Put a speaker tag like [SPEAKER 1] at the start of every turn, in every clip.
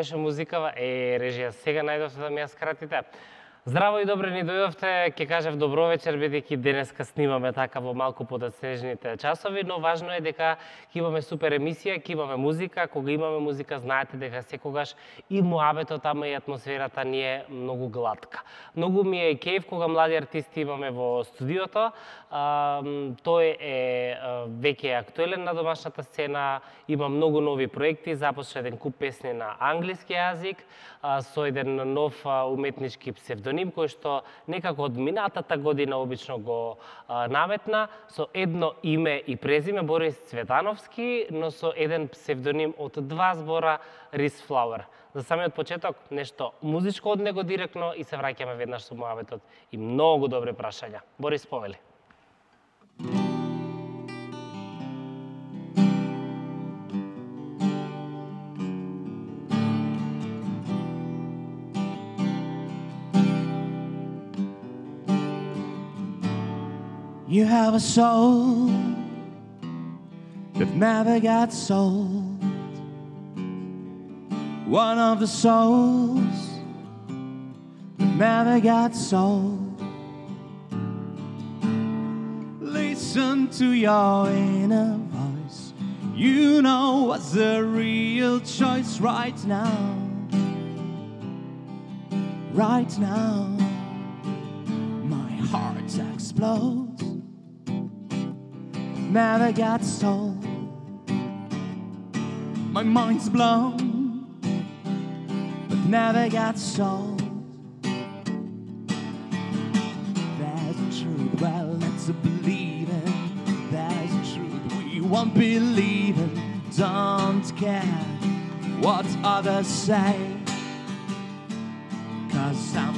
[SPEAKER 1] беше музикава? Е, режија, сега најдовте да ми ја скратите. Здраво и добре ни дојдовте, ќе кажев добро вечер, бидејќи денеска снимаме така во малку подоцнежните часови, но важно е дека ќе имаме супер емисија, ќе имаме музика, кога имаме музика знаете дека секогаш и муабетот, ама и атмосферата ни е многу гладка. Многу ми е кејф кога млади артисти имаме во студиото, а, тој е веќе актуелен на домашната сцена, има многу нови проекти, започна еден куп песни на англиски јазик, со еден нов уметнички псевдоним кој што некако од минатата година обично го наметна со едно име и презиме Борис Цветановски, но со еден псевдоним од два збора Рис Флауер. За самиот почеток нешто музичко од него директно и се враќаме веднаш со муабетот и многу добри прашања. Борис повели.
[SPEAKER 2] You have a soul that never got sold. One of the souls that never got sold. Listen to your inner voice. You know what's the real choice right now. Right now, my heart explodes never got sold. My mind's blown, but never got sold. There's a truth, well, let's believe it. There's a truth we won't believe in. Don't care what others say. Cause I'm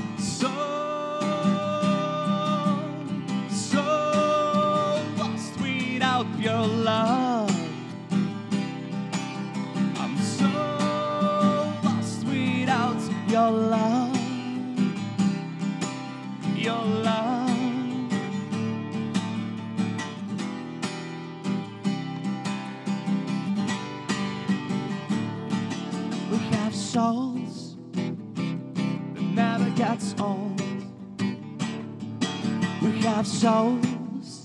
[SPEAKER 2] Have souls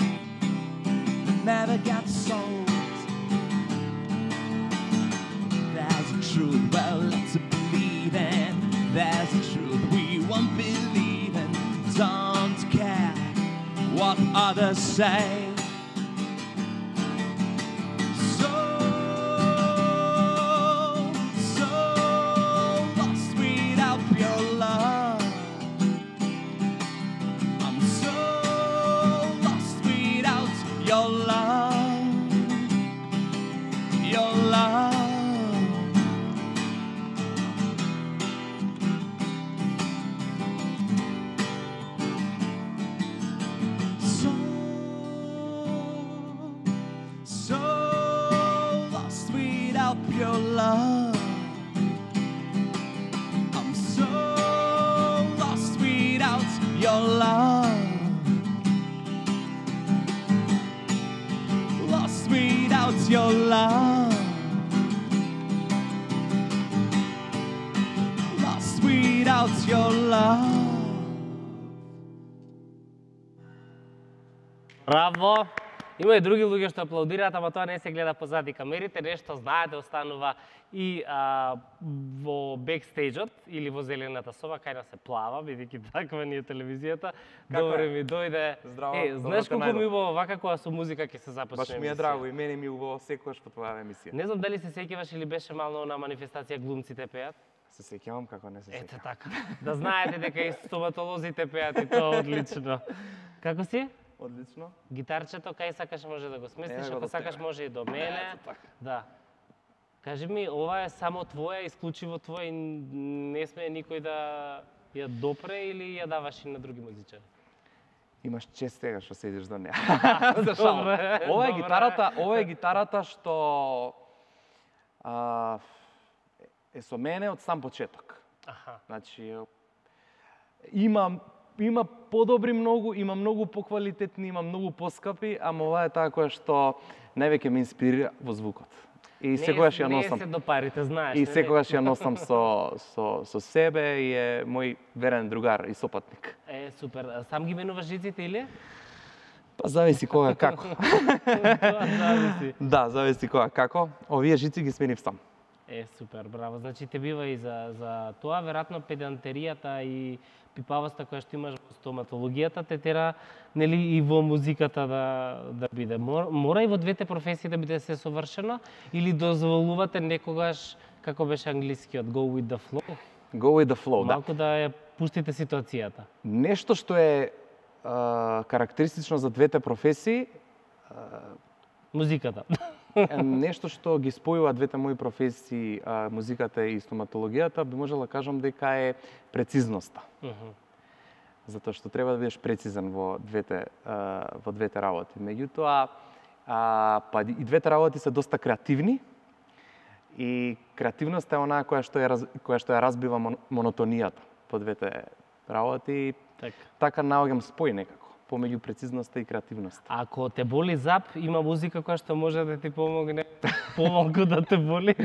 [SPEAKER 2] never got souls. There's a truth, well, let's believe in. There's a truth we won't believe in. Don't care what others say.
[SPEAKER 1] Браво! Има и други луѓе што аплаудираат, ама тоа не се гледа позади камерите, нешто знаете останува и а, во бекстејџот или во зелената соба кај да се плава, бидејќи таква ни е телевизијата. Добре ми дојде.
[SPEAKER 3] Здраво.
[SPEAKER 1] Е, знаеш колку ми убаво вака кога со музика ќе се започне.
[SPEAKER 3] Баш ми е драго и мене ми убаво секогаш по твоја емисија.
[SPEAKER 1] Не знам дали се сеќаваш или беше мално на манифестација глумците пеат.
[SPEAKER 3] Се сеќавам како не се сеќавам.
[SPEAKER 1] Ете така. Да знаете дека и стоматолозите пеат и тоа одлично. Како си?
[SPEAKER 3] Одлично.
[SPEAKER 1] Гитарчето кај сакаш може да го сместиш, ако сакаш може и до мене.
[SPEAKER 3] Ето така.
[SPEAKER 1] Да. Кажи ми, ова е само твоја, исклучиво твоја и не сме никој да ја допре или ја даваш и на други музичари?
[SPEAKER 3] Имаш чест сега што седиш до неа. ова е гитарата, ова е гитарата што а, е со мене од сам почеток.
[SPEAKER 1] Аха.
[SPEAKER 3] Значи, има има подобри многу, има многу поквалитетни, има многу поскапи, ама ова е таа која што највеќе ме инспирира во звукот. И
[SPEAKER 1] Не
[SPEAKER 3] секогаш ја носам.
[SPEAKER 1] Не се до парите, знаеш.
[SPEAKER 3] И секогаш ја носам со, со, со себе и е мој верен другар и сопатник.
[SPEAKER 1] Е, супер. А Сам ги менуваш жиците или?
[SPEAKER 3] Па зависи кога како.
[SPEAKER 1] Тоа зависи.
[SPEAKER 3] да, зависи кога како. Овие жици ги сменив сам.
[SPEAKER 1] Е, супер, браво. Значи те бива и за, за тоа, веројатно педантеријата и пипавоста која што имаш во стоматологијата те тера нели и во музиката да да биде. Мора, мора и во двете професии да биде се совршено или дозволувате некогаш како беше англискиот go with the flow,
[SPEAKER 3] Go with the flow, да.
[SPEAKER 1] малку да ја пуштите ситуацијата.
[SPEAKER 3] Нешто што е а, карактеристично за двете професии,
[SPEAKER 1] Музиката.
[SPEAKER 3] нешто што ги спојува двете мои професии, музиката и стоматологијата, би можела да кажам дека е прецизноста.
[SPEAKER 1] Мгм.
[SPEAKER 3] затоа што треба да бидеш прецизен во двете во двете работи. Меѓутоа, а, па и двете работи се доста креативни и креативноста е онаа која што ја која што ја разбива мон- монотонијата по двете работи.
[SPEAKER 1] така.
[SPEAKER 3] Така наоѓам спој некако помеѓу прецизноста и креативноста.
[SPEAKER 1] Ако те боли зап, има музика која што може да ти помогне помалку да те боли.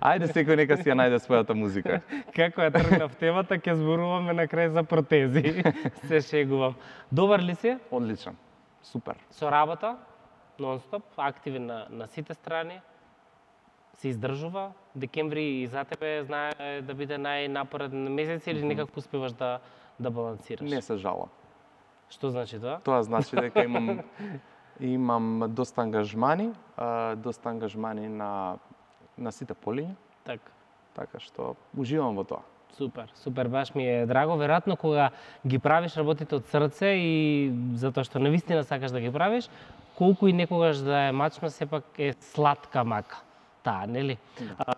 [SPEAKER 3] Ајде секој нека си ја најде својата музика.
[SPEAKER 1] Како ја тргнав темата, ќе зборуваме на крај за протези. Се шегувам. Добар ли си?
[SPEAKER 3] Одличен. Супер.
[SPEAKER 1] Со работа, нон-стоп, активен на, на сите страни. Се издржува. Декември и за тебе знае да биде најнапореден месец или некако успеваш да да балансираш?
[SPEAKER 3] Не се жалам.
[SPEAKER 1] Што значи тоа?
[SPEAKER 3] Тоа значи дека имам имам доста ангажмани, а, доста ангажмани на на сите полиња,
[SPEAKER 1] Така.
[SPEAKER 3] така што уживам во тоа.
[SPEAKER 1] Супер, супер, баш ми е драго. Веројатно кога ги правиш работите од срце и затоа што навистина сакаш да ги правиш, колку и некогаш да е мачно, сепак е сладка мака. Таа, нели? Да.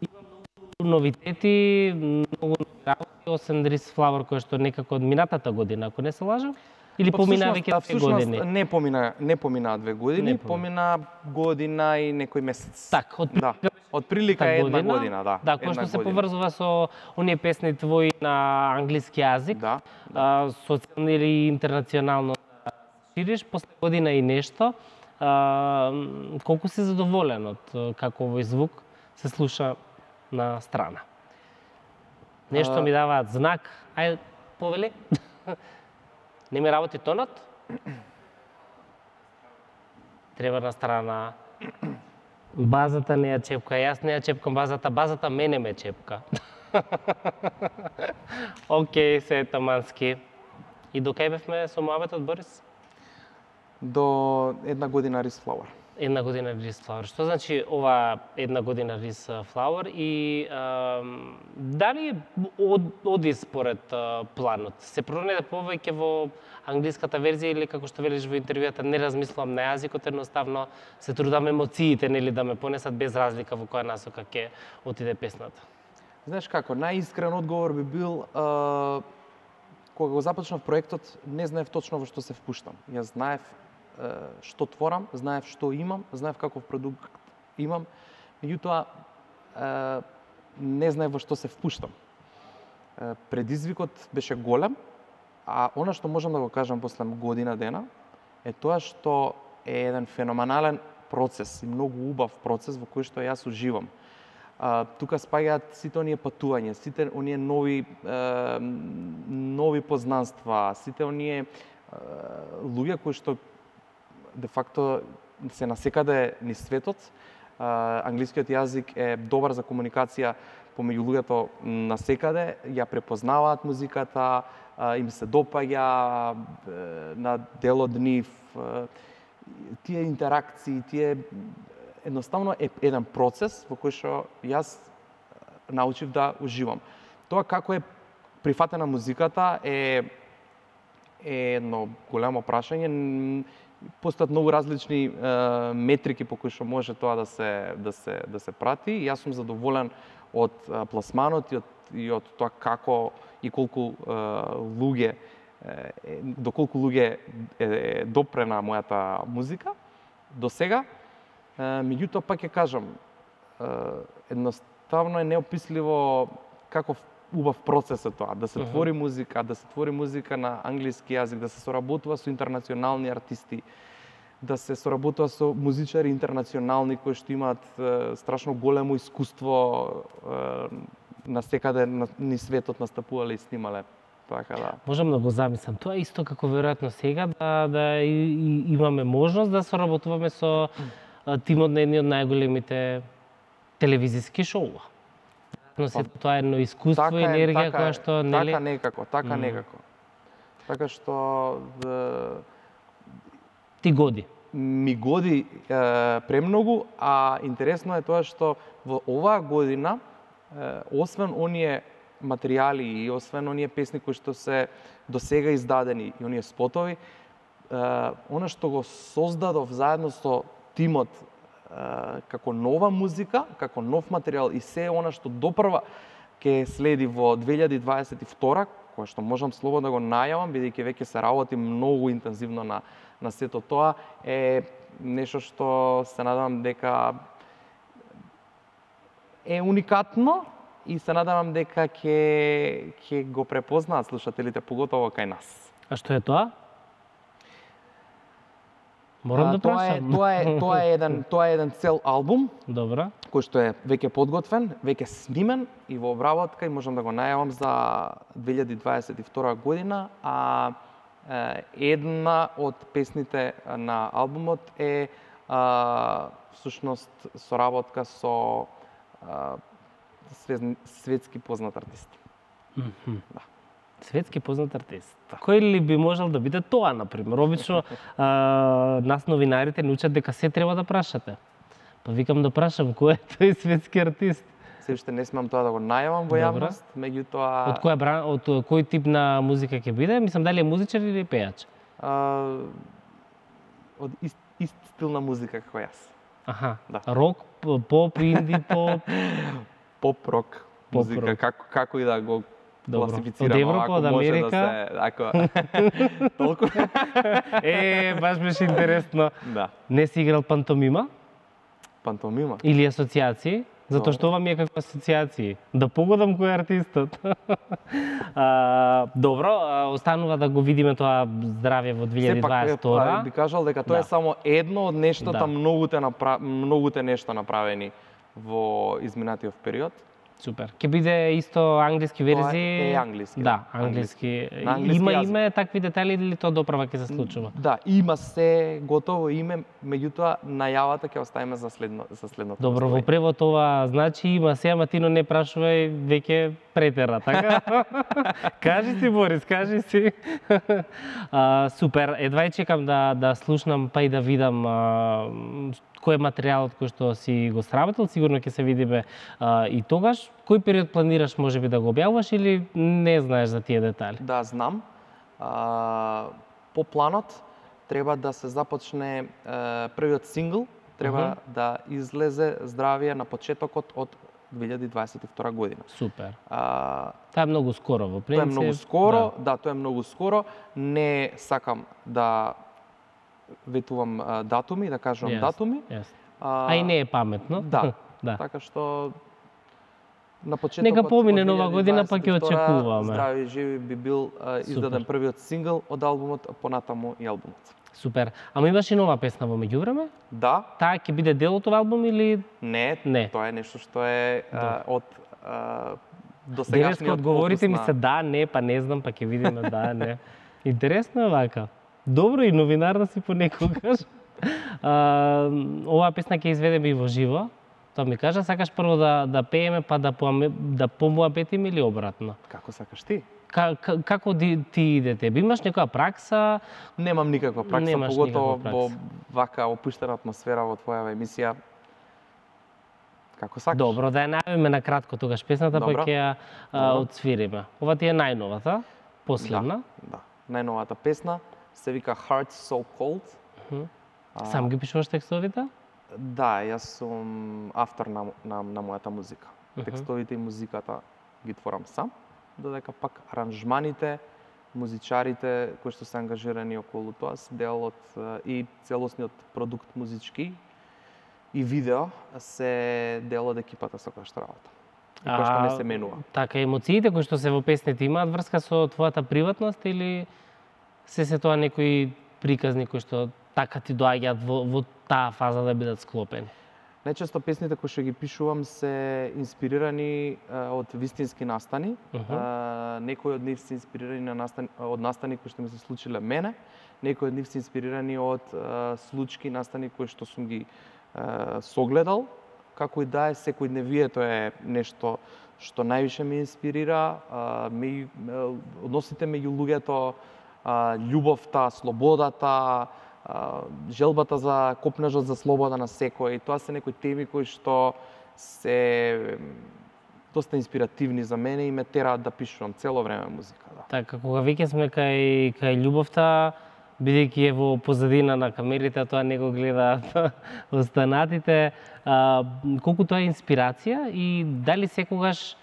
[SPEAKER 1] Има многу новитети, многу нови работи, освен Дрис Флавор, кој што некако од минатата година, ако не се лажам, или
[SPEAKER 3] Па,
[SPEAKER 1] помина веќе
[SPEAKER 3] а,
[SPEAKER 1] две години.
[SPEAKER 3] Не помина, не помина две години,
[SPEAKER 1] Не помина.
[SPEAKER 3] помина година и некој месец.
[SPEAKER 1] Так, од
[SPEAKER 3] Да. Од прилика е една година, да.
[SPEAKER 1] Да, кој што се
[SPEAKER 3] година.
[SPEAKER 1] поврзува со оние песни твои на англиски јазик.
[SPEAKER 3] Да.
[SPEAKER 1] а, социјално или интернационално да шириш, после година и нешто, а, колку си задоволен од како овој звук се слуша на страна? Нешто ми даваат знак, ајде, повели. Не ми работи тонот? Треба на страна. Базата не ја чепка, јас не ја чепкам базата, базата мене ме чепка. Океј, се е тамански. И до кај бевме со муабетот Борис?
[SPEAKER 3] До една година Рис Флауер.
[SPEAKER 1] Една година Рис Флауер. Што значи ова една година Рис Флауер и а, дали од, оди според а, планот? Се пронајде повеќе во англиската верзија или како што велиш во интервјуата не размислувам на јазикот, едноставно се трудам емоциите нели да ме понесат без разлика во која насока ќе отиде песната.
[SPEAKER 3] Знаеш како, најискрен одговор би бил а, кога го започнав проектот, не знаев точно во што се впуштам. Јас знаев што творам, знаев што имам, знаев каков продукт имам, меѓутоа не знаев во што се впуштам. Предизвикот беше голем, а она што можам да го кажам после година дена е тоа што е еден феноменален процес и многу убав процес во кој што јас уживам. А, тука спаѓаат сите оние патувања, сите оние нови е, нови познанства, сите оние е, луѓе кои што де факто се насекаде низ светот. Англискиот јазик е добар за комуникација помеѓу луѓето насекаде, ја препознаваат музиката, им се допаѓа на дел од нив, тие интеракции, тие едноставно е еден процес во кој што јас научив да уживам. Тоа како е прифатена музиката е е едно големо прашање. Постојат многу различни е, метрики по кои што може тоа да се да се да се прати. И Јас сум задоволен од пласманот и од и од тоа како и колку е, луѓе е, до колку луѓе е, е допрена мојата музика до сега. Меѓутоа пак ќе кажам, е, едноставно е неописливо каков убав процес е тоа, да се
[SPEAKER 1] Мгм.
[SPEAKER 3] твори музика, да се твори музика на англиски јазик, да се соработува со интернационални артисти, да се соработува со музичари интернационални кои што имаат е, страшно големо искуство е, на секаде на, ни светот настапувале и снимале. Така да.
[SPEAKER 1] Можам да го замислам. Тоа е исто како веројатно сега да, да и, и, имаме можност да соработуваме со тимот на едни од најголемите телевизиски шоуа. Но се
[SPEAKER 3] Па,
[SPEAKER 1] тоа е едно искуство и енергија која што нели
[SPEAKER 3] Така некако, така
[SPEAKER 1] Мм.
[SPEAKER 3] некако. Така што е,
[SPEAKER 1] ти годи.
[SPEAKER 3] ми годи е, премногу, а интересно е тоа што во оваа година, е, освен оние материјали и освен оние песни кои што се до сега издадени и оние спотови, е, она што го создадов заедно со тимот како нова музика, како нов материјал и се она што допрва ќе следи во 2022 која што можам слободно да го најавам, бидејќи веќе се работи многу интензивно на, на сето тоа, е нешто што се надевам дека е уникатно и се надевам дека ќе ќе го препознаат слушателите, поготово кај нас.
[SPEAKER 1] А што е тоа? Морам да
[SPEAKER 3] тоа е
[SPEAKER 1] прашам.
[SPEAKER 3] тоа е тоа е еден тоа е еден цел албум
[SPEAKER 1] Добро.
[SPEAKER 3] кој што е веќе подготвен, веќе снимен и во обработка и можам да го најавам за 2022 година, а една од песните на албумот е а, всушност соработка со а, светски познат артист.
[SPEAKER 1] Светски познат артист. Кој ли би можел да биде тоа, например? Обично а, нас новинарите ни учат дека се треба да прашате. Па викам да прашам кој е тој светски артист?
[SPEAKER 3] Се уште не смеам тоа да го најавам во јавност, меѓутоа
[SPEAKER 1] Од која бран, од кој тип на музика ќе биде? Мислам дали е музичар или пејач?
[SPEAKER 3] а, од ист, ист стил на музика како јас.
[SPEAKER 1] Аха.
[SPEAKER 3] Да.
[SPEAKER 1] Рок, поп, инди, поп.
[SPEAKER 3] поп рок
[SPEAKER 1] Поп
[SPEAKER 3] музика
[SPEAKER 1] рок.
[SPEAKER 3] како како и да го
[SPEAKER 1] Добро. Од Европа,
[SPEAKER 3] ако
[SPEAKER 1] од
[SPEAKER 3] може
[SPEAKER 1] Америка?
[SPEAKER 3] да се ако толку
[SPEAKER 1] е, баш беше интересно.
[SPEAKER 3] да
[SPEAKER 1] Не си играл пантомима
[SPEAKER 3] пантомима
[SPEAKER 1] или асоциации? Затоа што ова ми е како асоциации. Да погодам кој е артистот. а, добро, останува да го видиме тоа здравје во
[SPEAKER 3] сепак е, па,
[SPEAKER 1] 2022.
[SPEAKER 3] би кажал дека тоа
[SPEAKER 1] Да.
[SPEAKER 3] е само едно од нештата
[SPEAKER 1] Да.
[SPEAKER 3] многуте напра... многуте нешта направени во изминатиот период
[SPEAKER 1] Супер. Ке биде исто англиски верзии?
[SPEAKER 3] е англиски,
[SPEAKER 1] Да, англиски.
[SPEAKER 3] Англиски
[SPEAKER 1] Има
[SPEAKER 3] јазик.
[SPEAKER 1] име такви детали или тоа доправа ќе се случува?
[SPEAKER 3] да има се готово име меѓутоа најавата ќе оставиме за следно за следното
[SPEAKER 1] Добро, во превод ова значи има се, ама ти но не прашувај, веќе претера, така? кажи си, Борис, кажи си. а, супер, едва чекам да, да слушнам, па и да видам а, кој е материјалот кој што си го сработил, сигурно ќе се видиме а, и тогаш. Кој период планираш може би да го објавуваш или не знаеш за тие детали?
[SPEAKER 3] Да, знам. А, по планот треба да се започне е, првиот сингл, треба да излезе здравие на почетокот од 2022 година.
[SPEAKER 1] Супер.
[SPEAKER 3] А,
[SPEAKER 1] Тоа е многу скоро, во принцип.
[SPEAKER 3] тоа е многу скоро, да. тоа е многу скоро. Не сакам да ветувам а, датуми, да кажувам
[SPEAKER 1] Јас,
[SPEAKER 3] датуми.
[SPEAKER 1] Јас. А и не е паметно.
[SPEAKER 3] Да.
[SPEAKER 1] да.
[SPEAKER 3] Така што на почетокот
[SPEAKER 1] Нека помине нова година, па ќе
[SPEAKER 3] 2022
[SPEAKER 1] очекуваме.
[SPEAKER 3] Здрави живи би бил а, издаден
[SPEAKER 1] Супер.
[SPEAKER 3] првиот сингл од албумот, понатаму и албумот.
[SPEAKER 1] Супер. Ама имаш и нова песна во меѓувреме?
[SPEAKER 3] Да,
[SPEAKER 1] Таа ќе биде дел од овој албум или
[SPEAKER 3] не,
[SPEAKER 1] Не.
[SPEAKER 3] тоа е нешто што е а, од а, до сегашниот
[SPEAKER 1] одговорите ми се да, не, па не знам, па ќе видиме да, не. Интересно е вака. Добро и новинар да си понекогаш. А, оваа песна ќе изведеме и во живо. Тоа ми кажа, сакаш прво да да пееме па да поаме, да помуабетиме или обратно?
[SPEAKER 3] Како сакаш ти?
[SPEAKER 1] Ка, ка, како ди, ти идете? Би имаш некоја пракса?
[SPEAKER 3] Немам никаква пракса,
[SPEAKER 1] Немаш
[SPEAKER 3] поготово во вака опуштена атмосфера во твојава емисија. Како сакаш?
[SPEAKER 1] Добро, да ја најавиме на кратко тогаш песната, па ќе ја а,
[SPEAKER 3] Добро.
[SPEAKER 1] отсвириме. Ова ти е најновата, последна.
[SPEAKER 3] Да, да. Најновата песна се вика Heart So Cold.
[SPEAKER 1] Мгм.
[SPEAKER 3] А,
[SPEAKER 1] Сам ги пишуваш текстовите?
[SPEAKER 3] Да, јас сум автор на, на, на мојата музика.
[SPEAKER 1] Мгм.
[SPEAKER 3] Текстовите и музиката ги творам сам, додека пак аранжманите, музичарите кои што се ангажирани околу тоа се дел од и целосниот продукт музички и видео се дел од екипата со која што работам. И која што не се менува.
[SPEAKER 1] Така, емоциите кои што се во песните имаат врска со твојата приватност или се се тоа некои приказни кои што така ти доаѓаат во, во таа фаза да бидат склопени?
[SPEAKER 3] Најчесто песните кои што ги пишувам се инспирирани а, од вистински настани.
[SPEAKER 1] Мгм.
[SPEAKER 3] А, некои од нив се инспирирани на настани, од настани кои што ми се случиле мене, некои од нив се инспирирани од а, случки настани кои што сум ги а, согледал. Како и да е, секојдневието е нешто што највише ме инспирира, а, меѓу, а, односите меѓу луѓето, љубовта, слободата, желбата за копнежот за слобода на секој. Тоа се некои теми кои што се доста инспиративни за мене и ме тераат да пишувам цело време музика, да.
[SPEAKER 1] Така, кога веќе сме кај, кај љубовта, бидејќи е во позадина на камерите, тоа не го гледаат останатите, а, колку тоа е инспирација и дали секогаш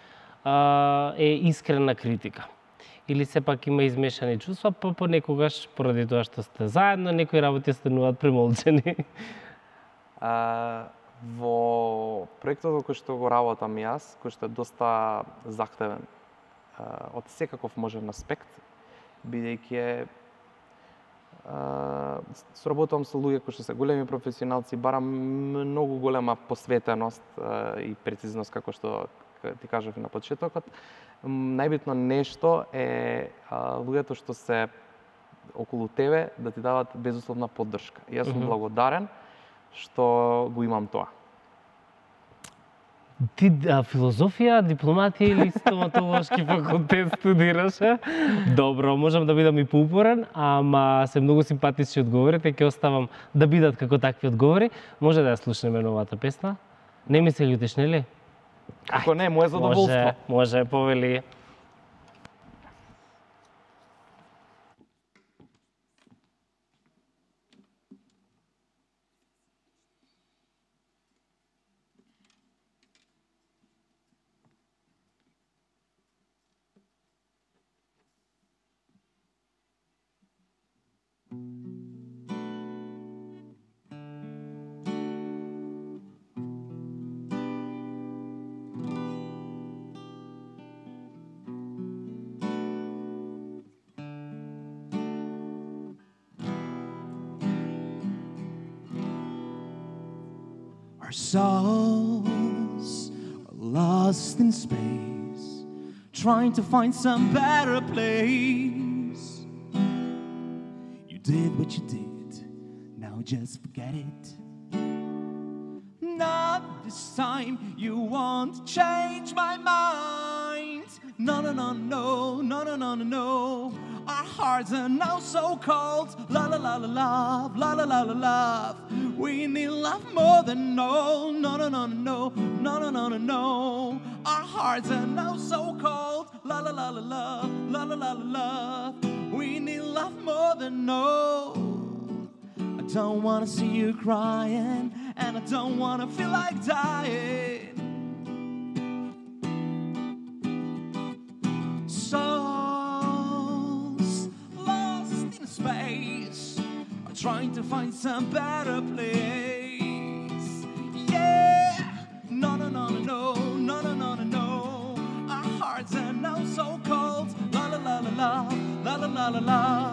[SPEAKER 1] а, е искрена критика? Или сепак има измешани чувства, па понекогаш, поради тоа што сте заедно, некои работи стануваат премолчени.
[SPEAKER 3] А, во проектот кој што го работам јас, кој што е доста захтевен а, од секаков можен аспект, бидејќи е а, соработувам со луѓе кои што се големи професионалци, барам многу голема посветеност а, и прецизност како што ти кажав на почетокот. Најбитно нешто е а, луѓето што се околу тебе да ти дават безусловна поддршка. Јас сум
[SPEAKER 1] Мгм.
[SPEAKER 3] благодарен што го имам тоа.
[SPEAKER 1] Ти а, филозофија, дипломатија или стоматолошки факултет студираше? Добро, можам да бидам и поупорен, ама се многу симпатични одговорите, ќе оставам да бидат како такви одговори. Може да ја слушнеме новата песна? Не ми се љутиш, нели?
[SPEAKER 3] Ако не, мое задоволство.
[SPEAKER 1] Може, може, повели.
[SPEAKER 2] Our souls are lost in space, trying to find some better place. You did what you did, now just forget it. Not this time, you won't change my mind. No, no, no, no, no, no, no, no, no. Our hearts are now so cold. La la la la love, la la la la love. We need love more than no, no, no, no, no, no, no, no, no, no. Our hearts are now so cold. La la la la la la la la love. We need love more than no. I don't wanna see you crying, and I don't wanna feel like dying. Trying to find some better place. Yeah, no, no, no, no, no, no, no, no, no. Our hearts are now so cold. La la la la la, la la la la la.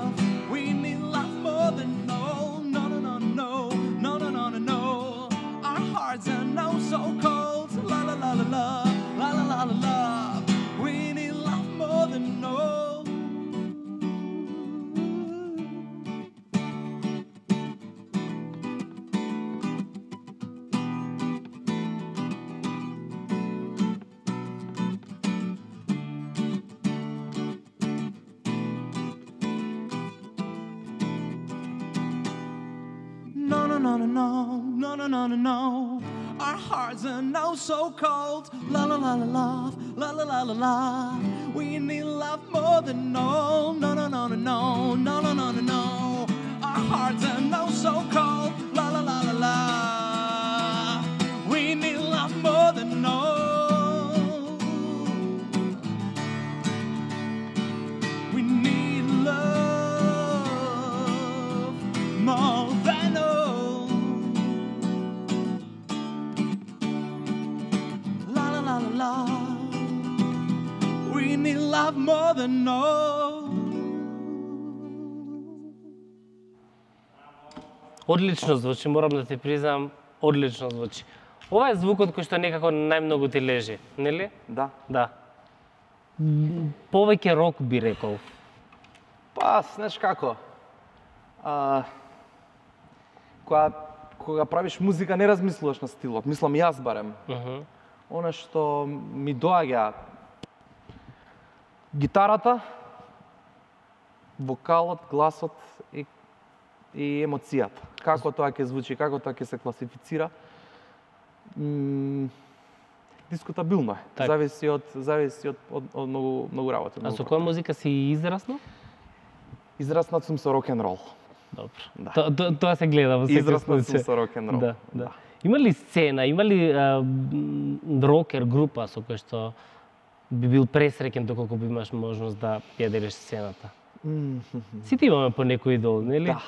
[SPEAKER 2] No, no, no, no, no, no, no, no, no. Our hearts are now so cold. La la la la la, la la la la la. We need love more than no, no, no, no, no, no, no, no, no, no, no. Our hearts are now so cold. La la la la la. More than all.
[SPEAKER 1] Одлично звучи, морам да ти признам, одлично звучи. Ова е звукот кој што некако најмногу ти лежи, нели?
[SPEAKER 3] Да.
[SPEAKER 1] Да. Повеќе рок би рекол.
[SPEAKER 3] Па, знаеш како? А, кога, кога правиш музика не размислуваш на стилот, мислам јас барем.
[SPEAKER 1] Мгм.
[SPEAKER 3] Она што ми доаѓа гитарата, вокалот, гласот и, и емоцијата. Како тоа ќе звучи, како тоа ќе се класифицира. М, дискутабилно е.
[SPEAKER 1] Така.
[SPEAKER 3] Зависи од зависи од, од, од многу многу работи.
[SPEAKER 1] А со која музика си израснал?
[SPEAKER 3] Израснат сум со рок н рол.
[SPEAKER 1] Добро.
[SPEAKER 3] Да.
[SPEAKER 1] То, то, тоа се гледа во секој
[SPEAKER 3] Израснат сум со рок н рол.
[SPEAKER 1] Да, да. Има ли сцена, има ли а, рокер група со кој што би бил пресреќен доколку би имаш можност да ја делиш сцената?
[SPEAKER 3] Мгм.
[SPEAKER 1] Сите имаме по некој идол, нели?
[SPEAKER 3] Да.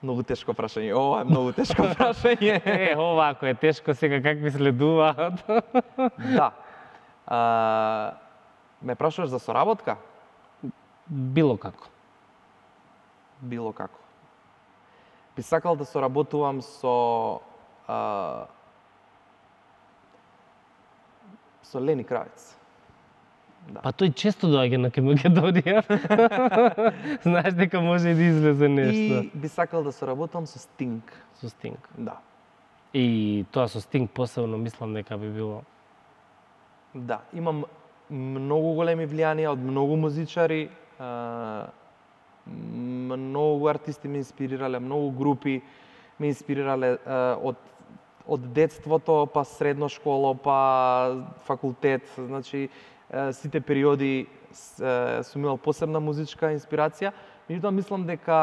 [SPEAKER 3] Многу тешко прашање. Ова е многу тешко прашање.
[SPEAKER 1] Е, овако е тешко сега какви следуваат.
[SPEAKER 3] да. А, ме прашуваш за соработка?
[SPEAKER 1] Било како.
[SPEAKER 3] Било како. Би сакал да соработувам со а, со Лени Кравец.
[SPEAKER 1] Па тој често доаѓа на ке Македонија. Знаеш дека може да излезе нешто.
[SPEAKER 3] И би сакал да соработувам со Стинг.
[SPEAKER 1] Со Стинг.
[SPEAKER 3] Да.
[SPEAKER 1] И тоа со Стинг посебно мислам дека би било.
[SPEAKER 3] Да, имам многу големи влијанија од многу музичари, многу артисти ме инспирирале, многу групи ме инспирирале од од детството, па средно школа, па факултет, значи сите периоди сум имал посебна музичка инспирација. Меѓутоа мислам дека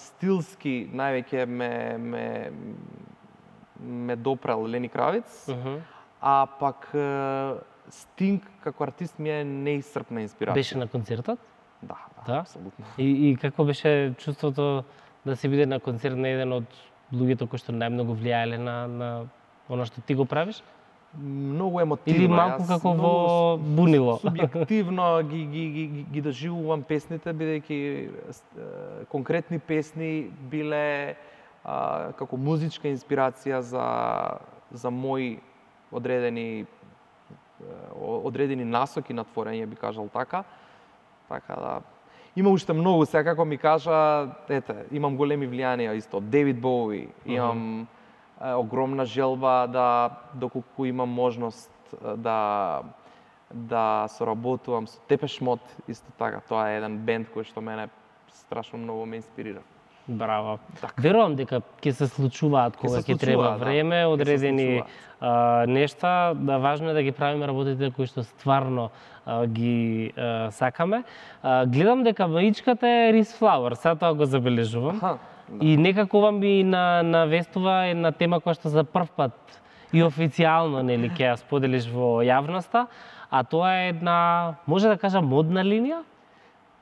[SPEAKER 3] стилски највеќе ме ме ме допрел Лени Кравец.
[SPEAKER 1] Мгм.
[SPEAKER 3] А пак Стинг како артист ми е неисцрпна инспирација.
[SPEAKER 1] Беше на концертот?
[SPEAKER 3] Да, да,
[SPEAKER 1] Да?
[SPEAKER 3] апсолутно.
[SPEAKER 1] И, и како беше чувството да се биде на концерт на еден од луѓето кои што најмногу влијаеле на, на оно што ти го правиш?
[SPEAKER 3] Многу емотивно.
[SPEAKER 1] Или малку како во бунило?
[SPEAKER 3] Субјективно ги, ги, ги, ги, доживувам песните, бидејќи конкретни песни биле а, како музичка инспирација за, за мои одредени одредени насоки на творење, би кажал така. Така да, Има уште многу, сега како ми кажа, ете, имам големи влијанија исто, Девид Боуи, имам е, огромна желба да, доколку имам можност да да соработувам со Тепеш Мод, исто така, тоа е еден бенд кој што мене страшно многу ме инспирира.
[SPEAKER 1] Браво.
[SPEAKER 3] Така.
[SPEAKER 1] Верувам дека ќе се случуваат кога ќе треба
[SPEAKER 3] да.
[SPEAKER 1] време, одредени а, нешта, да важно е да ги правиме работите кои што стварно а, ги а, сакаме. А, гледам дека маичката е Рис Flower, сега тоа го забележувам.
[SPEAKER 3] Аха, да.
[SPEAKER 1] И некако вам ми на навестува една тема која што за прв пат и официјално нели ќе ја споделиш во јавноста, а тоа е една, може да кажам, модна линија?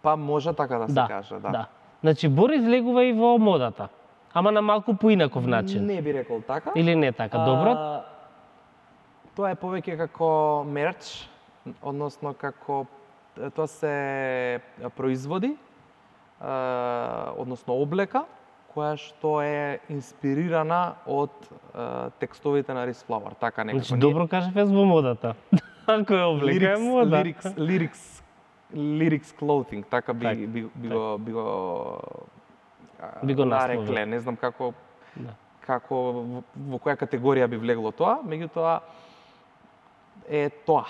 [SPEAKER 3] Па може така да се каже, да.
[SPEAKER 1] да. Значи Борис влегува и во модата, ама на малку поинаков начин.
[SPEAKER 3] Не би рекол така.
[SPEAKER 1] Или не така, добро?
[SPEAKER 3] А, Тоа е повеќе како мерч, односно како тоа се производи, а, односно облека, која што е инспирирана од а, текстовите на Рис Флауер, така некако.
[SPEAKER 1] Значи добро кажав јас во модата. Ако е облека е мода.
[SPEAKER 3] Lyrics, lyrics, lyrics clothing, така би,
[SPEAKER 1] Так,
[SPEAKER 3] би, би, го, би го,
[SPEAKER 1] Би го
[SPEAKER 3] нарекле, не знам како
[SPEAKER 1] Да.
[SPEAKER 3] како во, во која категорија би влегло тоа, меѓутоа е тоа.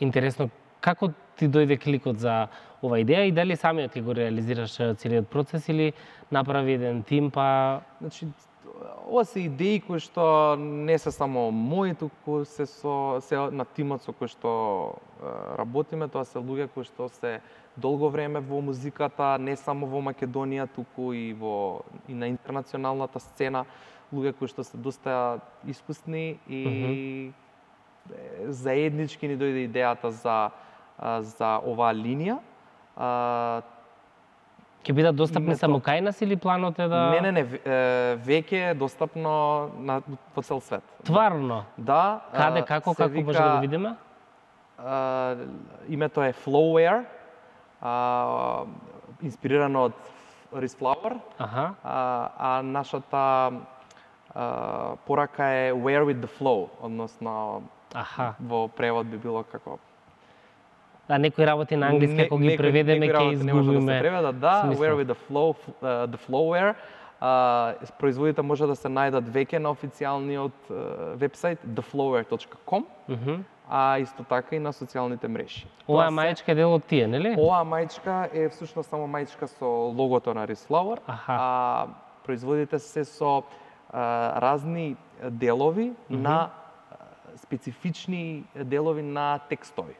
[SPEAKER 1] Интересно, како ти дојде кликот за ова идеја и дали самиот ќе го реализираш целиот процес или направи еден тим па
[SPEAKER 3] Значи, ова се идеи кои што не се само мои, туку се со се на тимот со кој што работиме, тоа се луѓе кои што се долго време во музиката, не само во Македонија, туку и во и на интернационалната сцена, луѓе кои што се доста искусни и е, заеднички ни дојде идејата за за оваа линија.
[SPEAKER 1] Ќе бидат достапни
[SPEAKER 3] Името-
[SPEAKER 1] само кај нас или планот е да
[SPEAKER 3] Не, не, не, веќе е достапно на по цел свет.
[SPEAKER 1] Тварно.
[SPEAKER 3] Да.
[SPEAKER 1] Каде, како, како може да го
[SPEAKER 3] вика,
[SPEAKER 1] видиме?
[SPEAKER 3] а, името е Flowwear, а, инспирирано од Riz Flower,
[SPEAKER 1] Аха.
[SPEAKER 3] а, а нашата а, порака е Where with the Flow, односно
[SPEAKER 1] Аха.
[SPEAKER 3] во превод би било како
[SPEAKER 1] Да, некои работи на англиски,
[SPEAKER 3] Не-
[SPEAKER 1] ако ги преведеме, ќе
[SPEAKER 3] може да се
[SPEAKER 1] изгубиме.
[SPEAKER 3] преведа, да,
[SPEAKER 1] смисла.
[SPEAKER 3] Where with the Flow, uh, the Flowware. А, производите може да се најдат веќе на официјалниот uh, вебсайт theflowware.com,
[SPEAKER 1] Мгм.
[SPEAKER 3] а исто така и на социјалните мрежи.
[SPEAKER 1] Оваа мајчка е дел од тие, нели?
[SPEAKER 3] Оваа мајчка е всушност само мајчка со логото на Riz Flower,
[SPEAKER 1] Аха.
[SPEAKER 3] а производите се со а, разни делови на а, специфични делови на текстови.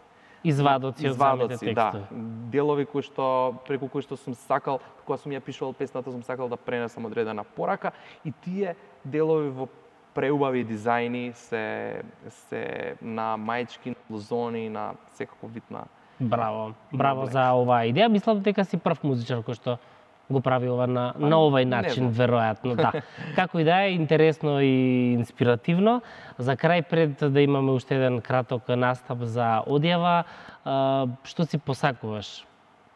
[SPEAKER 1] Извадоци од
[SPEAKER 3] Извадоци, да.
[SPEAKER 1] текстови.
[SPEAKER 3] Делови кои што преку кои што сум сакал, кога сум ја пишувал песната, сум сакал да пренесам одредена порака и тие делови во преубави дизајни се се на мајчки, на блузони, на секаков вид на
[SPEAKER 1] Браво. Браво за оваа идеја. Мислам дека си прв музичар кој што го прави ова на, на овај начин, веројатно, да. Како и да е, интересно и инспиративно. За крај, пред да имаме уште еден краток настап за одјава, а, што си посакуваш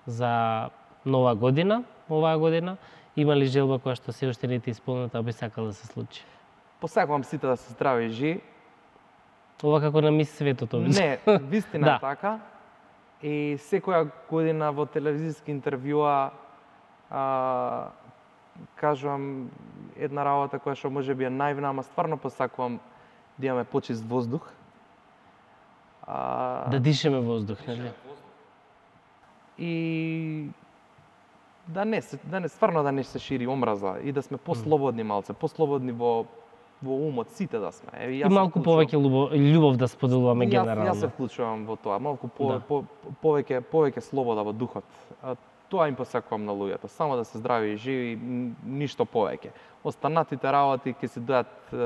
[SPEAKER 1] за нова година, оваа година? Има ли желба која што се уште не ти исполнета, а би сакал да се случи?
[SPEAKER 3] Посакувам сите да се здрави и живи.
[SPEAKER 1] Ова како на мис светот, обично.
[SPEAKER 3] Не, вистина
[SPEAKER 1] Да.
[SPEAKER 3] така. И секоја година во телевизиски интервјуа а, кажувам една работа која што може би е наивна, ама стварно посакувам да имаме почист воздух. А,
[SPEAKER 1] Да дишеме воздух, нели?
[SPEAKER 3] и да не се да не стварно да не се шири омраза и да сме послободни малце, послободни во во умот сите да сме. Еви
[SPEAKER 1] И
[SPEAKER 3] јас
[SPEAKER 1] малку
[SPEAKER 3] вклучувам-
[SPEAKER 1] повеќе љубов, љубов да споделуваме
[SPEAKER 3] Јас,
[SPEAKER 1] генерално.
[SPEAKER 3] јас се вклучувам во тоа, малку по,
[SPEAKER 1] Да.
[SPEAKER 3] по, повеќе повеќе слобода во духот. Тоа им посакувам на луѓето, само да се здрави и живи, ништо повеќе. Останатите работи ќе се дојат е,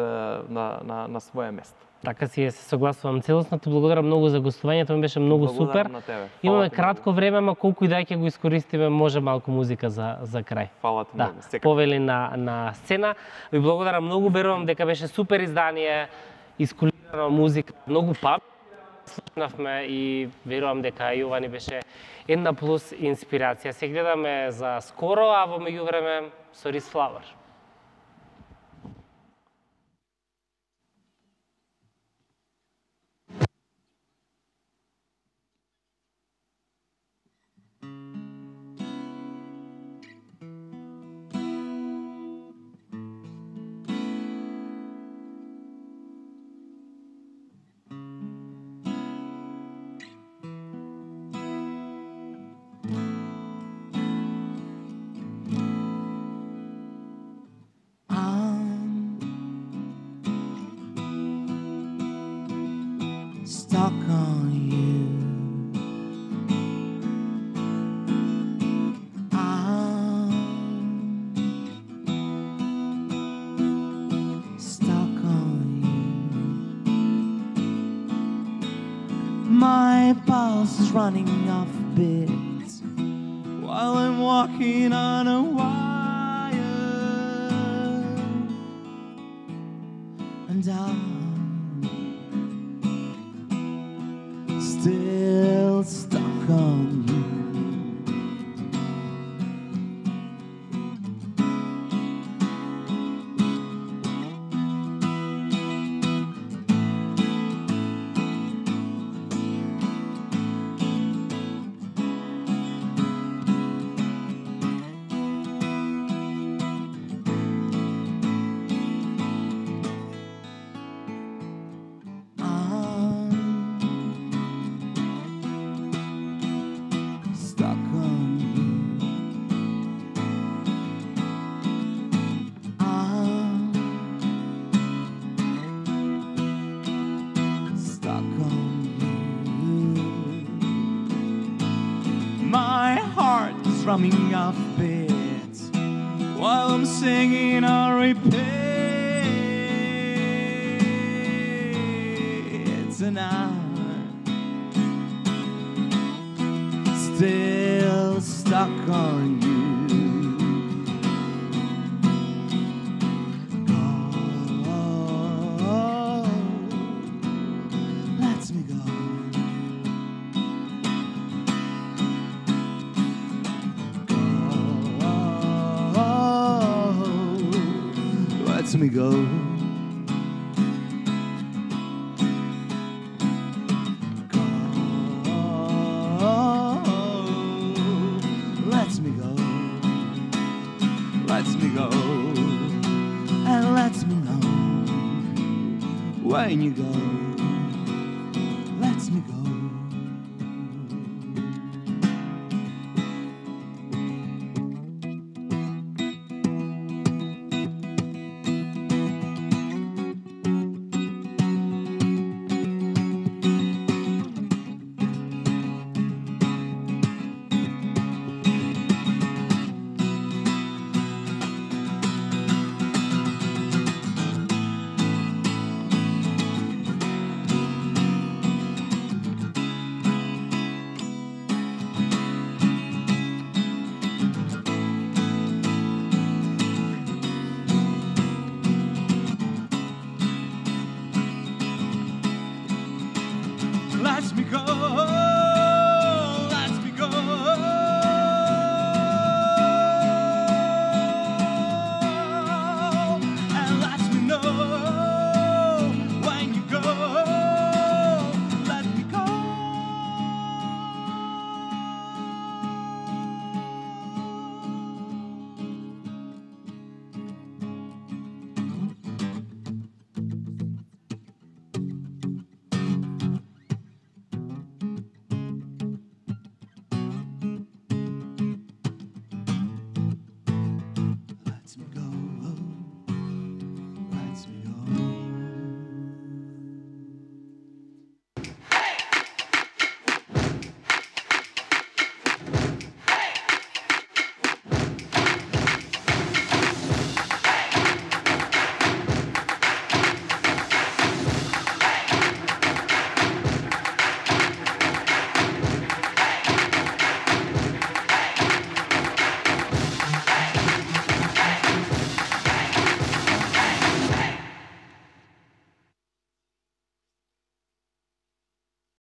[SPEAKER 3] на, на, на свое место.
[SPEAKER 1] Така си е, се согласувам целосно. Ти благодарам многу за гостувањето, ми беше многу
[SPEAKER 3] Благодарам
[SPEAKER 1] супер.
[SPEAKER 3] на тебе. Фала
[SPEAKER 1] Имаме
[SPEAKER 3] ти
[SPEAKER 1] кратко време, ма колку и да ќе го искористиме, може малку музика за за крај.
[SPEAKER 3] Фала ти
[SPEAKER 1] Да,
[SPEAKER 3] многу. Секако.
[SPEAKER 1] повели на на сцена. Ви благодарам многу, верувам дека беше супер издание, искулирана музика, многу пап слушнавме и верувам дека и ова ни беше една плюс инспирација. Се гледаме за скоро, а во меѓувреме со Riz
[SPEAKER 2] My pulse is running off bits. While I'm walking on a wire running off beats while I'm singing on repeat. I'm still stuck on when you go. Let's me go.